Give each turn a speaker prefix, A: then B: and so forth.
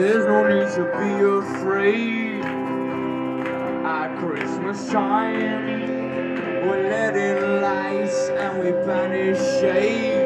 A: There's no need to be afraid. At Christmas time, we let in lights and we banish shade.